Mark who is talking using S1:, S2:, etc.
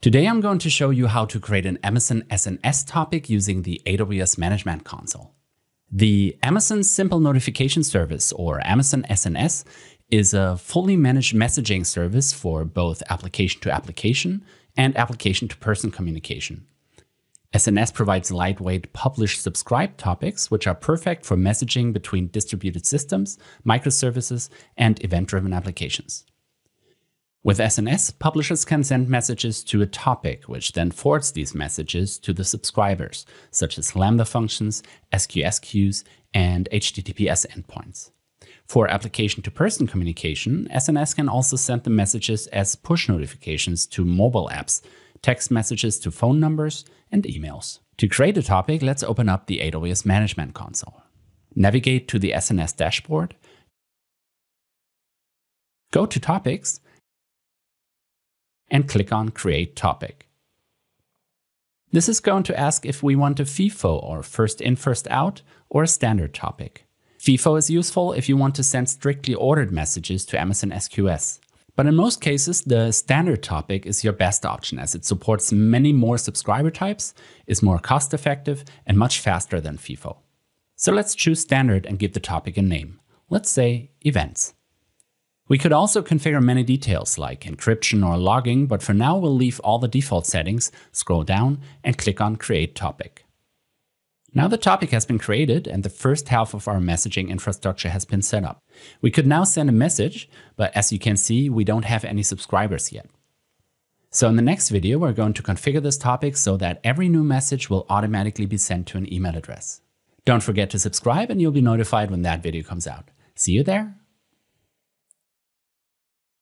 S1: Today I'm going to show you how to create an Amazon SNS topic using the AWS Management Console. The Amazon Simple Notification Service, or Amazon SNS, is a fully managed messaging service for both application to application and application to person communication. SNS provides lightweight publish subscribe topics, which are perfect for messaging between distributed systems, microservices, and event driven applications. With SNS, publishers can send messages to a topic, which then forwards these messages to the subscribers, such as Lambda functions, SQS queues, and HTTPS endpoints. For application to person communication, SNS can also send the messages as push notifications to mobile apps, text messages to phone numbers, and emails. To create a topic, let's open up the AWS Management Console. Navigate to the SNS dashboard, go to Topics, and click on Create Topic. This is going to ask if we want a FIFO or first in, first out, or a standard topic. FIFO is useful if you want to send strictly ordered messages to Amazon SQS. But in most cases, the standard topic is your best option as it supports many more subscriber types, is more cost effective, and much faster than FIFO. So let's choose standard and give the topic a name. Let's say events. We could also configure many details like encryption or logging, but for now we'll leave all the default settings, scroll down and click on Create Topic. Now the topic has been created and the first half of our messaging infrastructure has been set up. We could now send a message, but as you can see, we don't have any subscribers yet. So in the next video, we're going to configure this topic so that every new message will automatically be sent to an email address. Don't forget to subscribe and you'll be notified when that video comes out. See you there.